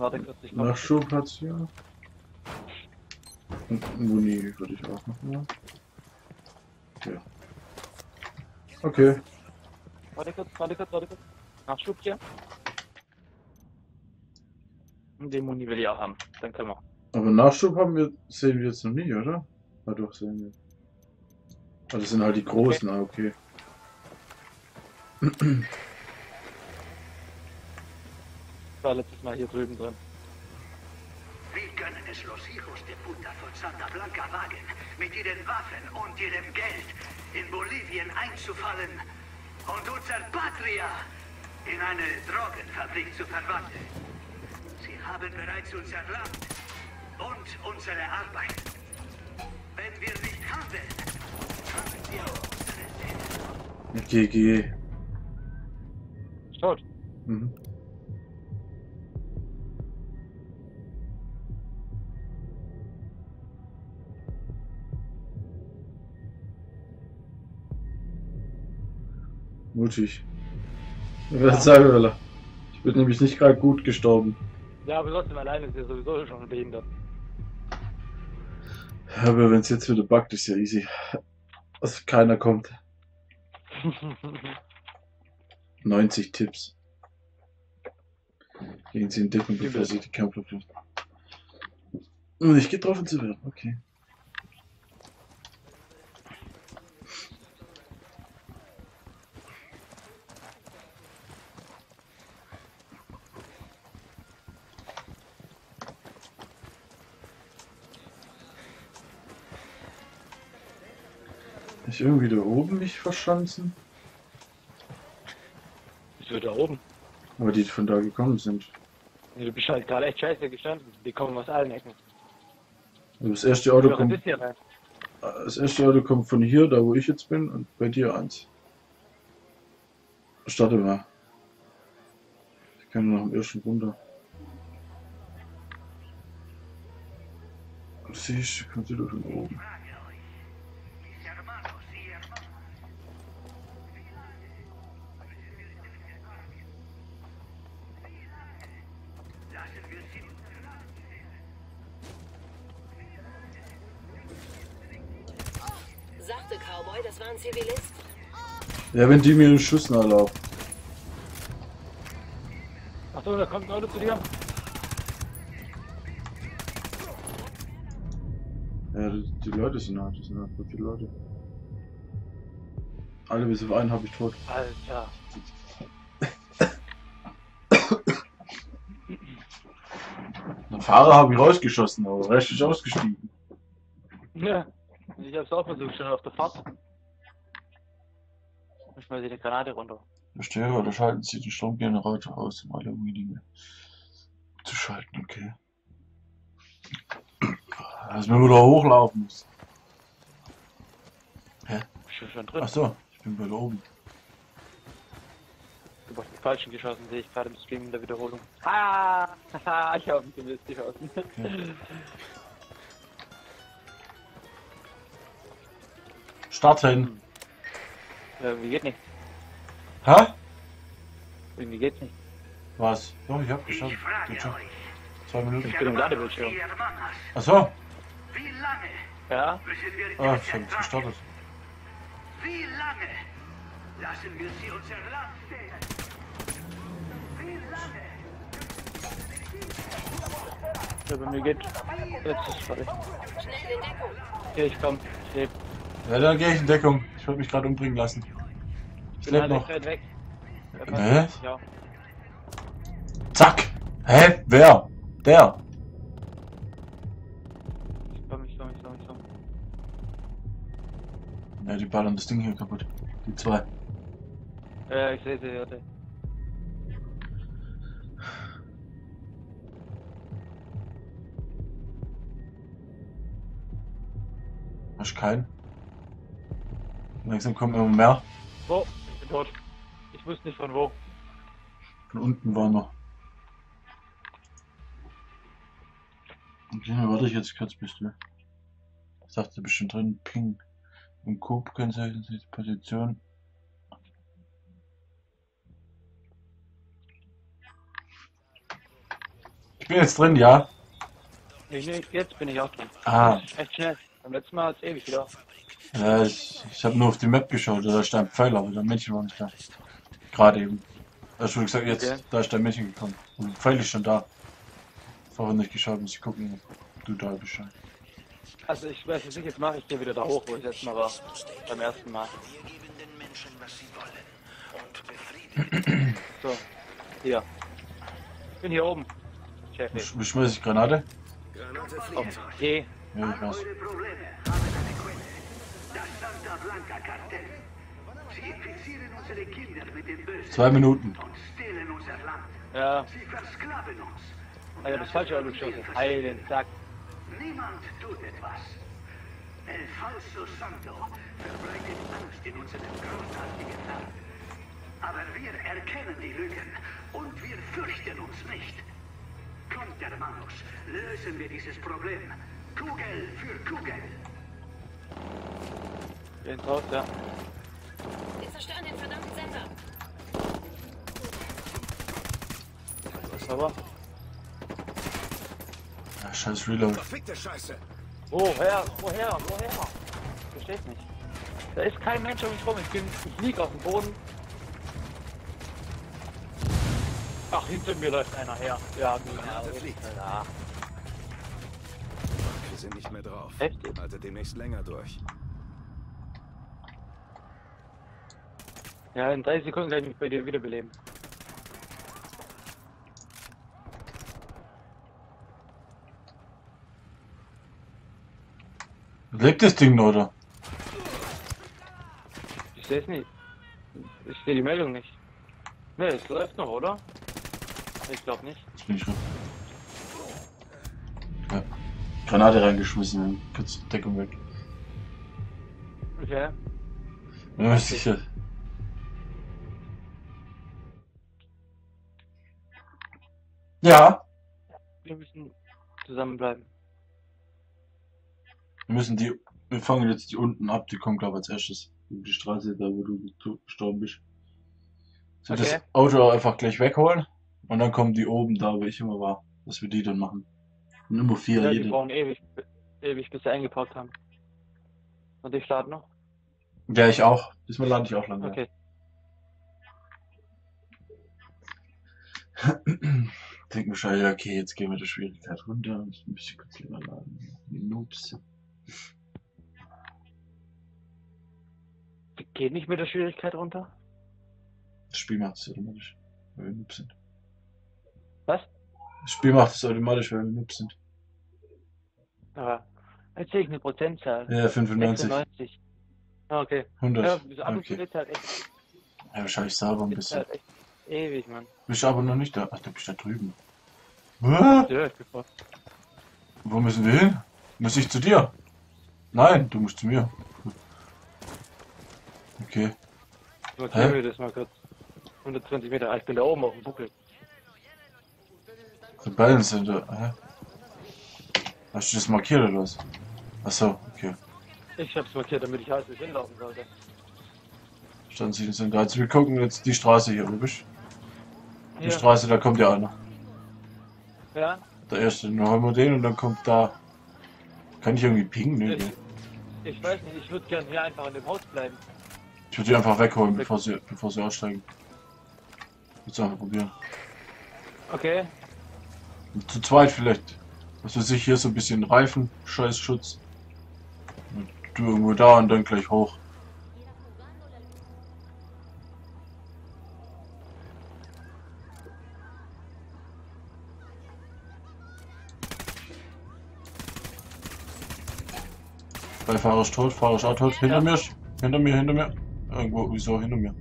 Warte kurz, ich komm. Nachschub hat's hier. Und Muni würde ich auch noch mal. Ja. Okay. Warte kurz, warte kurz, warte kurz. Nachschub hier. Und den Muni will ich auch haben. Dann können wir. Aber Nachschub haben wir, sehen wir jetzt noch nicht, oder? Ah doch, sehen wir. Ah, das sind halt die großen, ah, okay. Ich war letztes Mal hier drüben drin. Wir können es los hijos de puta von Santa Blanca wagen, mit ihren Waffen und ihrem Geld in Bolivien einzufallen und unser Patria in eine Drogenfabrik zu verwandeln. Sie haben bereits unser Land und unsere Arbeit. Wenn wir nicht handeln, haben wir unsere Seele. GG. Tot. Mhm. Mutig. Sagen, Welle. Ich bin nämlich nicht gerade gut gestorben. Ja, aber trotzdem alleine ist ja sowieso schon behindert. Aber wenn es jetzt wieder buggt, ist ja easy. Also keiner kommt. 90 Tipps. Gehen Sie in Deckung, bevor Sie die Kämpfe führen. Und nicht getroffen zu werden, okay. Ich irgendwie da oben mich verschanzen? Ich will da oben. Aber die von da gekommen sind. Nee, Du bist halt gerade echt scheiße gestanden. Die kommen aus allen Ecken. Also das erste Auto Ja, kommt, das erste Auto kommt von hier, da wo ich jetzt bin, und bei dir eins. Starte mal. Ich kann noch am ersten runter. Du siehst, kommt wieder von oben. Sagte Cowboy, das war ein Zivilist? Ja, wenn die mir einen Schuss nachlaufen. Achso, da kommt ein Auto zu dir. Ja, die, die Leute sind halt, das sind halt viele Leute. Alle bis auf einen habe ich tot. Alter. Fahrer habe ich rausgeschossen, aber der Rest ist ausgestiegen. Ja. Ich hab's auch versucht, schon auf der Fahrt. Ich schmeiß die Granate runter. Der Steuerer oder schalten Sie den Stromgenerator aus, um alle Umgebungen zu schalten, okay. Dass wir wieder hochlaufen muss. Ich bin schon drin. Achso, ich bin bei da oben. Du hast den falschen geschossen, sehe ich gerade im Stream in der Wiederholung. Ah, haha, ich habe den Mist geschossen. Okay. Starten. Irgendwie geht nicht. Hä? Irgendwie geht's nicht. Was? Doch, ich hab Geht euch, Zwei Minuten. Ich bin im Ladebildschirm. Achso. wie lange Ja? Ah, ich hab gestartet. Wie lange lassen wir sie unser Land stehlen? Wie lange? Ja, bei mir geht. Jetzt ist fertig. In Deckung. Hier, ich komm. Ich leb. Ja, dann gehe ich in Deckung. Ich würde mich gerade umbringen lassen. Ich lebe halt noch. weg. Ja. Hä? Ja. Zack! Hä? Wer? Der? Ich komm, ich komm, ich komm, ich komm. Ja, die ballern das Ding hier kaputt. Die zwei. Ja, ich seh sie, warte. Hast keinen? Langsam kommen immer mehr. Wo? Ich bin tot. Ich wusste nicht von wo. Von unten war noch. Okay, warte ich jetzt kurz bis du. Ich dachte bestimmt drin, Ping. Im Coop kennzeichnet sich die Position. bin jetzt drin, ja. Ich, nee, jetzt bin ich auch drin. Ah, Echt schnell. Beim letzten Mal hat es ewig wieder. ja, ich, ich habe nur auf die Map geschaut, da stand ein Pfeil, aber der Mädchen war nicht da. Gerade eben. Da hast du gesagt, jetzt, Okay. da ist der Mädchen gekommen. Und der Pfeil ist schon da. Vorher nicht geschaut, muss ich gucken, ob du da bist. Also ich weiß nicht, jetzt mache ich hier wieder da hoch, wo ich letztes Mal war. Beim ersten Mal. So. Hier. Ich bin hier oben. Chef. Sch- Beschmeiß ich Granate? Okay. Ja, ich weiß. Eure Probleme haben eine Quelle. Das Santa Blanca Kartell. Sie infizieren unsere Kinder mit dem Bösen Zwei Minuten. und stehlen unser Land. Ja, Sie versklaven uns. ich habe das falsche Auto geschossen. Heilen, zack. Niemand tut etwas. El Falso Santo verbreitet Angst in unserem großartigen Land. Aber wir erkennen die Lügen und wir fürchten uns nicht. Kommt, Hermanos, lösen wir dieses Problem. Kugel für Kugel. Bin raus, ja. Wir zerstören den verdammten Sender. Aber. Ja, scheiß Reload. Verfickte Scheiße! Woher? Woher? Woher? Versteht nicht. Da ist kein Mensch um mich rum. Ich bin. Ich lieg auf dem Boden. Ach, hinter mir läuft einer her. Ja, genau. Ja. Sind nicht mehr drauf. Heftig. Halte demnächst länger durch. ja, in drei Sekunden kann ich mich bei dir wiederbeleben. Lebt das Ding noch, oder? Ich sehe es nicht. Ich sehe die Meldung nicht. Ne, es läuft noch, oder? Ich glaube nicht. Bin ich drin. Ja. Granate reingeschmissen, dann kurz Deckung weg. Okay. Ja, sicher. Ja, Wir müssen zusammenbleiben. wir müssen die. Wir fangen jetzt die unten ab, die kommen glaube ich als erstes. Die Straße, da wo du gestorben bist. So Okay. das Auto einfach gleich wegholen und dann kommen die oben da, wo ich immer war. Dass wir die dann machen. Nummer 4, Ja, die jede. brauchen ewig, ewig, bis sie eingepackt haben. Und ich starte noch? Ja, ich auch. Diesmal lande ich auch lang. Okay. Ja. Denk wahrscheinlich, okay, jetzt gehen wir die Schwierigkeit runter und ein bisschen kurz länger laden. Die Noobs. Geht nicht mit der Schwierigkeit runter? Das Spiel macht es automatisch, weil wir Noobs sind. Was? Das Spiel macht es automatisch, weil wir Noobs sind. Jetzt sehe ich eine Prozentzahl. Ja, 95, 96. Ah, okay. 100. Ja, okay. halt echt, Ja, wahrscheinlich sauber ein bisschen. halt ewig, Mann. Bist aber noch nicht da. Ach, du bist da drüben. Ja, ich bin voll. Wo müssen wir hin? Muss ich zu dir? Nein, du musst zu mir. Okay. Markieren wir das mal kurz. 120 Meter. Ah, ich bin da oben auf dem Buckel. Rebellen sind da. Hä? Hast du das markiert oder was? Achso, okay. Ich hab's markiert, damit ich wo ich hinlaufen sollte. Stand sie sind da. Also wir gucken jetzt die Straße hier, logisch. Die Hier. Straße, da kommt ja einer. Ja? Der erste, dann holen wir den und dann kommt da. Kann ich irgendwie pingen? Nee, Ich, ich weiß nicht, ich würde gern hier einfach in dem Haus bleiben. Ich würde die einfach wegholen, bevor sie, bevor sie aussteigen. Jetzt einfach probieren. Okay. Zu zweit vielleicht. Was weiß ich, hier so ein bisschen Reifen, Scheißschutz. Und du irgendwo da und dann gleich hoch. Beifahrer ist tot, Fahrer ist auch tot. Hinter Ja. mir, hinter mir, hinter mir. Irgendwo, wieso hinter mir?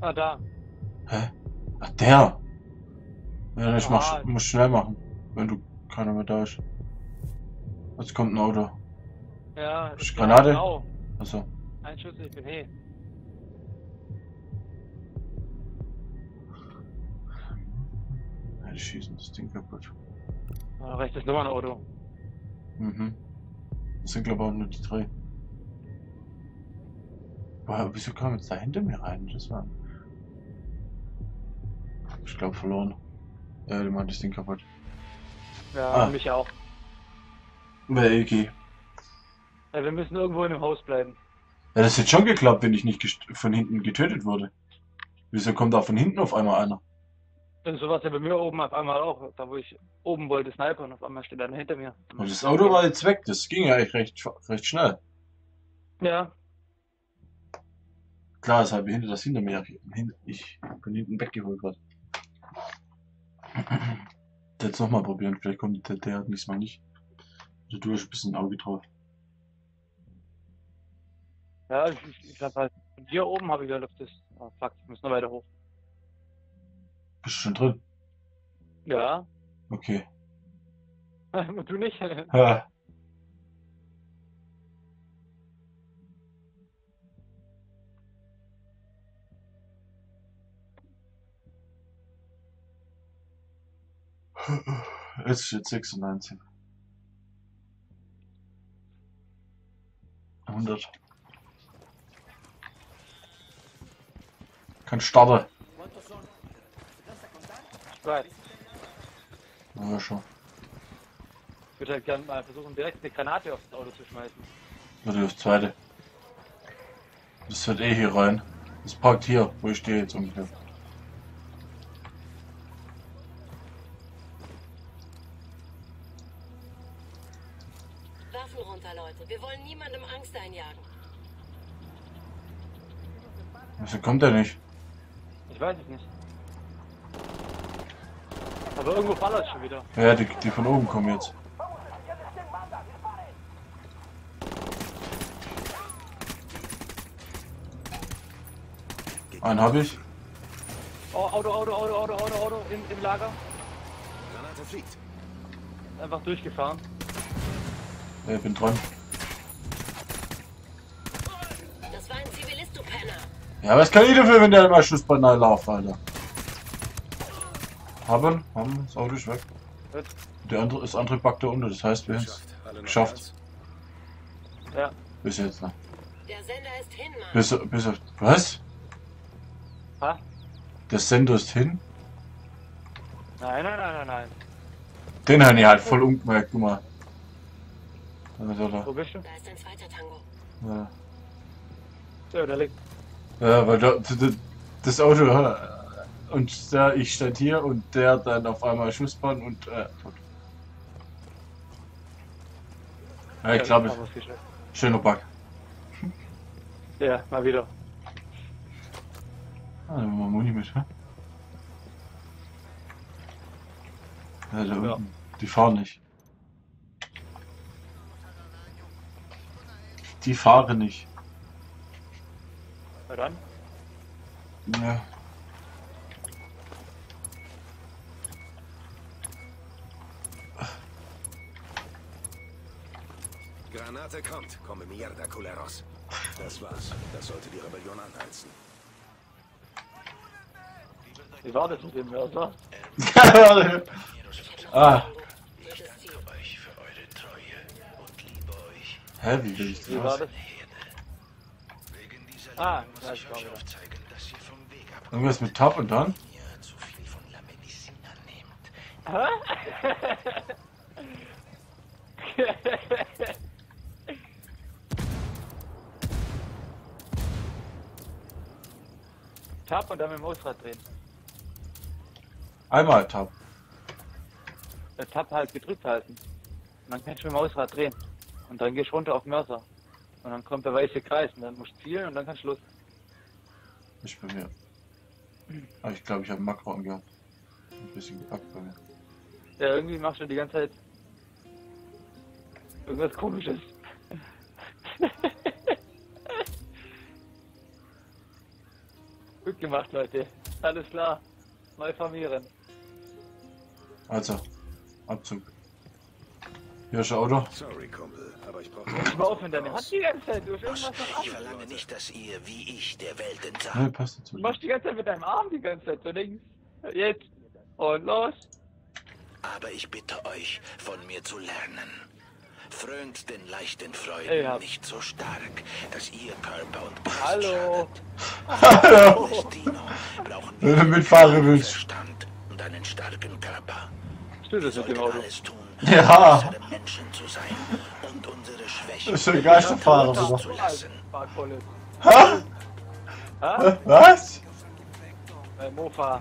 Ah, da. Hä? Ach, der! Ja, ich mach, muss schnell machen, wenn du keiner mehr da ist. Jetzt kommt ein Auto. Ja. Ist Granate? Genau. Achso. Ein Schuss, ich bin he. Ja, die schießen das Ding kaputt. Ah, rechts ist nochmal ein Auto. Mhm. Das sind glaube ich auch nur die drei. Boah, wieso kam jetzt da hinter mir rein? Das war. Ich glaube verloren. Ja, du meinst das Ding kaputt. Ja, Ah. mich auch. Welche? Ja, wir müssen irgendwo in dem Haus bleiben. Ja, das hätte schon geklappt, wenn ich nicht von hinten getötet wurde. Wieso kommt da von hinten auf einmal einer? Und so war es ja bei mir oben auf einmal auch. Da wo ich oben wollte sniper und auf einmal steht einer hinter mir. Und das Auto war jetzt weg, das ging ja echt recht, recht schnell. Ja, Klar, ist halt behindert, dass hinter mir ich von hinten weggeholt wird. Jetzt nochmal probieren, vielleicht kommt der, der diesmal nicht. Also du hast ein bisschen Auge drauf. ja, ich, ich, ich hab halt. Und hier oben habe ich halt auf das. Oh fuck, ich muss noch weiter hoch. Bist du schon drin? Ja. Okay. Und du nicht? Jetzt steht 96. 100. Kann starten. Weiß. Ja, schon. Ich würde halt gerne mal versuchen, direkt eine Granate aufs Auto zu schmeißen. Oder das zweite. Das wird eh hier rein. Das parkt hier, wo ich stehe jetzt ungefähr. Waffen runter, Leute. Wir wollen niemandem Angst einjagen. Wieso kommt der nicht? Ich weiß es nicht. Aber irgendwo ballert es schon wieder. Ja, die, die von oben kommen jetzt. Einen habe ich. Oh, Auto, Auto, Auto, Auto, Auto, Auto im, im Lager. Granate fliegt. Einfach durchgefahren. Ja, ich bin dran. Ja, was kann ich dafür, wenn der immer Schussbrenner lauft, Alter? Haben, haben, das Auto ist weg. Der andere, das andere packt da unter, das heißt, wir haben es Geschafft. Ja. bis jetzt. Ne? Der Sender ist hin, Mann. Bis, bis auf. Was? Ha? Der Sender ist hin? Nein, nein, nein, nein, nein. Den habe ich halt voll umgemerkt, guck mal. Da da. Wo bist du? Da ist ein zweiter Tango. Ja. Ja, der liegt. Ja, weil da, das Auto äh, und der, ich stand hier und der dann auf einmal Schussbahn und äh, tot. Ja, ich glaube, schöner Bug. Ja, mal wieder. Ah, da haben wir Muni mit, hä? Ja, da Ja. unten. Die fahren nicht. Die fahren nicht. Na dann. Ja. Granate kommt. Komme mierda, culeros. Das war's. Das sollte die Rebellion anheizen. Wie war das mit dem Mörser? ah, Drittes Ziel. euch für eure Treue und liebe euch. hä, wie will ich Wie war das? das? Wegen dieser Ah, Liebe muss ja, ich ich war euch wieder. aufzeigen, dass ihr vom Weg ab Irgendwas mit Tab und dann? Tab und dann mit dem Mausrad drehen. Einmal Tab. Der Tab halt gedrückt halten. Und dann kannst du mit dem Mausrad drehen. Und dann gehst du runter auf Mörser. Und dann kommt der weiße Kreis und dann musst du zielen und dann kannst du los. Nicht bei mir. Aber ich glaube, ich habe Makro angehabt. Ein bisschen gepackt bei mir. Ja, irgendwie machst du die ganze Zeit irgendwas komisches. Gut gemacht, Leute. Alles klar. Neu formieren. Also, Abzug. Ist ein Auto. Sorry, Kumpel, aber ich brauche... Mal auf in deine Hand die ganze Zeit. Du hast irgendwas noch Ich verlange nicht, dass ihr, wie ich, der Welt Ne, entsagt. passt dazu. Du machst die ganze Zeit mit deinem Arm die ganze Zeit so links. Jetzt. Und los. Aber ich bitte euch, von mir zu lernen. Frönt den leichten Freuden Ey, ja. nicht so stark, dass ihr Körper und Geist Hallo. schadet. Hallo. Dino brauchen wir willst. Verstand und einen starken Körper. Stimmt das mit dem Auto? alles tun, Ja. bessere Menschen zu sein und unsere Schwächen Das ist ein Geisterfahrer Ha? Ha? Was? Bei Mofa.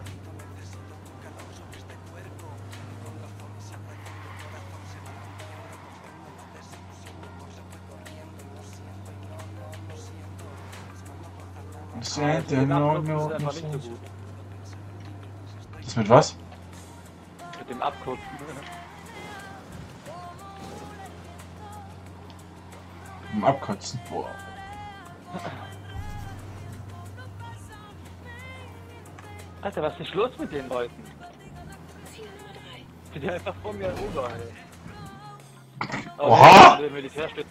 Das Ja, ist mit dem no, no, ist einfach nicht so no. gut. Das mit was? Mit dem Abkürzen. Im Abkotzen. Boah. Alter, was ist los mit den Leuten? Ziel Nummer 3. Sind die einfach vor mir rüber, ey. Oha! Der Militärstütze